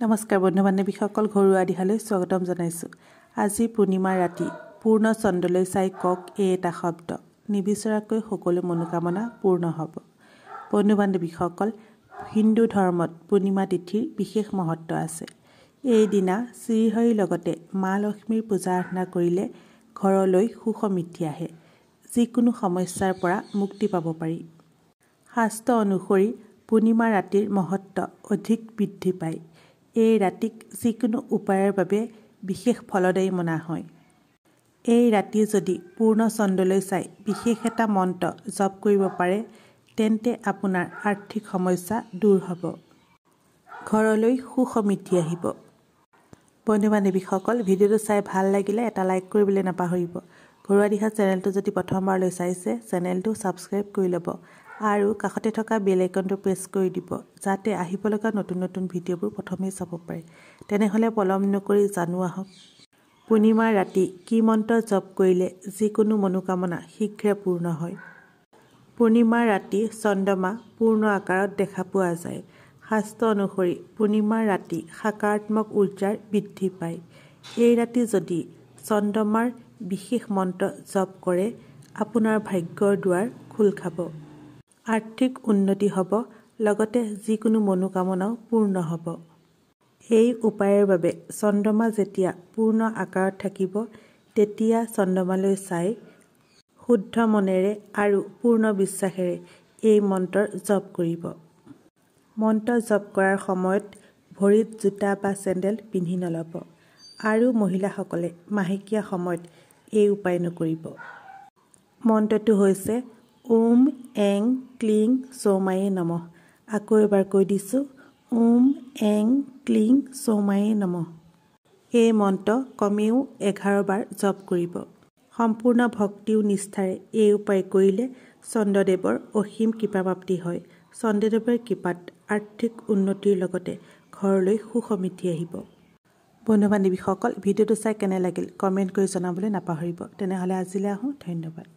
নমস্কাৰ বন্ধু বান্ধৱীসকল ঘৰুৱা দিহালৈ স্বাগতম জনাইছোঁ। আজি পূৰ্ণিমাৰ ৰাতি পূৰ্ণ চন্দ্ৰলৈ চাই কওক এই এটা শব্দ। নিবিচৰাকৈ সকলো মনোকামনা পূৰ্ণ হ'ব। বন্ধু বান্ধৱীসকল হিন্দু ধৰ্মত পূৰ্ণিমা তিথিৰ বিশেষ মহত্ব আছে। এইদিনা শ্ৰীহৰিৰ লগতে মা লক্ষ্মীৰ পূজা আৰাধনা কৰিলে ঘৰলৈ সুখ সমৃদ্ধি আহে। যিকোনো সমস্যাৰ পৰা মুক্তি পাব পাৰি। শাস্ত্ৰ অনুসৰি পূৰ্ণিমা ৰাতিৰ মহত্ব অধিক বৃদ্ধি পায়। এই ৰাতিক যিকোনো উপায়ৰ বাবে বিশেষ ফলদায়ী মনা হয়। এই ৰাতি যদি পূৰ্ণ চন্দ্ৰলৈ চাই বিশেষ এটা মন্ত্ৰ জপ কৰিব পাৰে তেন্তে আপোনাৰ আৰ্থিক সমস্যা দূৰ হ'ব। ঘৰলৈ সুখ সমৃদ্ধি আহিব। বন্ধু বান্ধৱীসকল ভিডিঅ'টো চাই ভাল লাগিলে এটা লাইক কৰিবলৈ নাপাহৰিব। ঘৰুৱা দিহা চেনেলটো যদি প্ৰথমবাৰলৈ চাইছে চেনেলটো ছাবস্ক্ৰাইব কৰি ল'ব। আৰু কাষতে থকা বেল আইকনটো প্ৰেছ কৰি দিব যাতে আহিব লগা নতুন নতুন ভিডিঅ'বোৰ প্ৰথমেই চাব পাৰে। তেনেহ'লে পলম নকৰি জানো আহক। পূৰ্ণিমাৰ ৰাতি কি মন্ত্ৰ জপ কৰিলে যিকোনো মনোকামনা শীঘ্ৰে পূৰ্ণ হয়। পূৰ্ণিমাৰ ৰাতি চন্দ্ৰমা পূৰ্ণ আকাৰত দেখা পোৱা যায়। শাস্ত্ৰ অনুসৰি পূৰ্ণিমাৰ ৰাতি সাকাৰাত্মক উৰ্জাৰ বৃদ্ধি পায়। এই ৰাতি যদি চন্দ্ৰমাৰ বিশেষ মন্ত্ৰ জপ কৰে আপোনাৰ ভাগ্যৰ দুৱাৰ খোল খাব। আৰ্থিক উন্নতি হ'ব লগতে যিকোনো মনোকামনাও পূৰ্ণ হ'ব। এই উপায়ৰ বাবে চন্দ্ৰমা যেতিয়া পূৰ্ণ আকাৰত থাকিব তেতিয়া চন্দ্ৰমালৈ চাই শুদ্ধ মনেৰে আৰু পূৰ্ণ বিশ্বাসেৰে এই মন্ত্ৰ জপ কৰিব। মন্ত্ৰ জপ কৰাৰ সময়ত ভৰিত জোতা বা চেণ্ডেল পিন্ধি নল'ব আৰু মহিলাসকলে মাহেকীয়া সময়ত এই উপায় নকৰিব। মন্ত্ৰটো হৈছে ওম এং ক্লিং চৌমায়ে নমঃ। আকৌ এবাৰ কৈ দিছোঁ ওম এং ক্লিং চৌমায়ে নমঃ। এই মন্ত্ৰ কমেও এঘাৰবাৰ জপ কৰিব। সম্পূৰ্ণ ভক্তি আৰু নিষ্ঠাৰে এই উপায় কৰিলে চন্দ্ৰদেৱৰ অসীম কৃপাপ্ৰাপ্তি হয়। চন্দ্ৰদেৱৰ কৃপাত আৰ্থিক উন্নতিৰ লগতে ঘৰলৈ সুখ সমৃদ্ধি আহিব। বন্ধু বান্ধৱীসকল ভিডিঅ'টো চাই কেনে লাগিল? কমেণ্ট কৰি জনাবলৈ নাপাহৰিব। তেনেহ'লে আজিলৈ আহোঁ। ধন্যবাদ।